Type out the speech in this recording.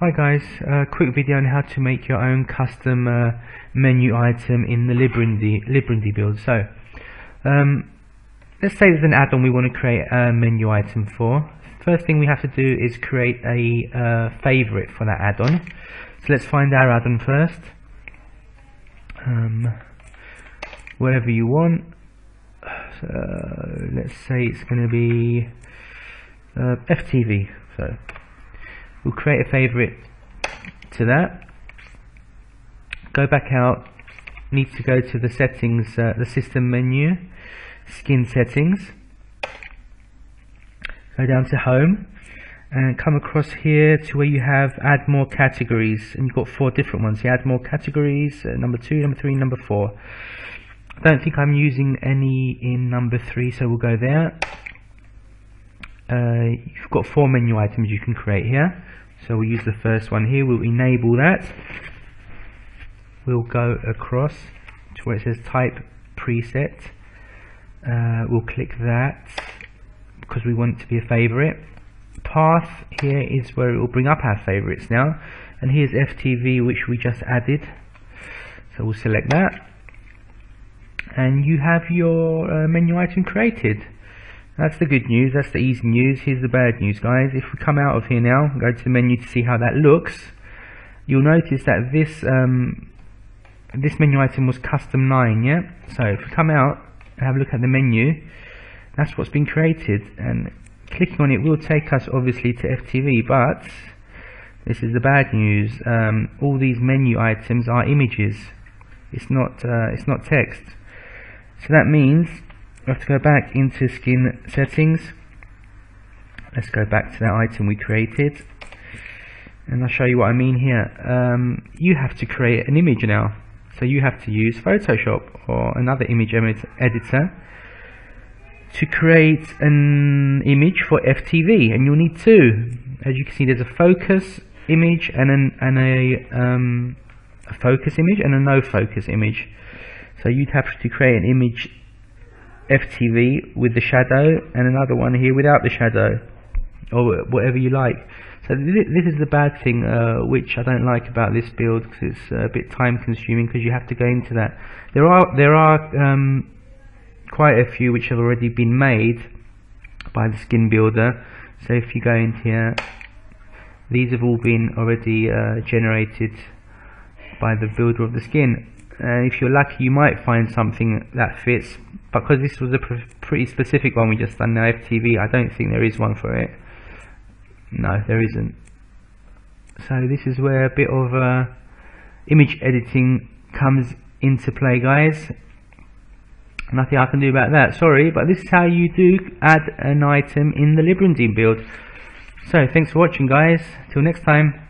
Hi guys, uh, quick video on how to make your own custom uh, menu item in the Librandy, Librandy build. So, um, let's say there's an add-on we want to create a menu item for. First thing we have to do is create a uh, favorite for that add-on. So let's find our add-on first. Um, whatever you want. So, let's say it's going to be uh, FTV. So we'll create a favorite to that. Go back out. Need to go to the settings uh, the system menu skin settings. Go down to home and come across here to where you have add more categories. And you've got four different ones. You add more categories uh, number two number three number four. I don't think I'm using any in number three so we'll go there uh, you've got four menu items you can create here. So we'll use the first one here. We'll enable that. We'll go across to where it says type preset. Uh, we'll click that because we want it to be a favorite. Path here is where it will bring up our favorites now. And here's FTV which we just added. So we'll select that. And you have your uh, menu item created that's the good news, that's the easy news. Here's the bad news, guys. If we come out of here now, go to the menu to see how that looks, you'll notice that this um, this menu item was custom 9, yeah? So if we come out and have a look at the menu, that's what's been created. And clicking on it will take us, obviously, to FTV, but this is the bad news. Um, all these menu items are images. It's not, uh, it's not text. So that means we have to go back into skin settings. Let's go back to that item we created. And I'll show you what I mean here. Um, you have to create an image now. So you have to use Photoshop or another image editor to create an image for FTV and you'll need two. As you can see there's a focus image and, an, and a, um, a focus image and a no focus image. So you'd have to create an image FTV with the shadow and another one here without the shadow. Or whatever you like. So th this is the bad thing uh, which I don't like about this build because it's a bit time consuming because you have to go into that. There are there are um, quite a few which have already been made by the skin builder. So if you go into here these have all been already uh, generated by the builder of the skin. And if you're lucky you might find something that fits because this was a pr pretty specific one we just done now FTV I don't think there is one for it. No there isn't. So this is where a bit of uh, image editing comes into play guys. Nothing I can do about that sorry but this is how you do add an item in the Librandy build. So thanks for watching guys. Till next time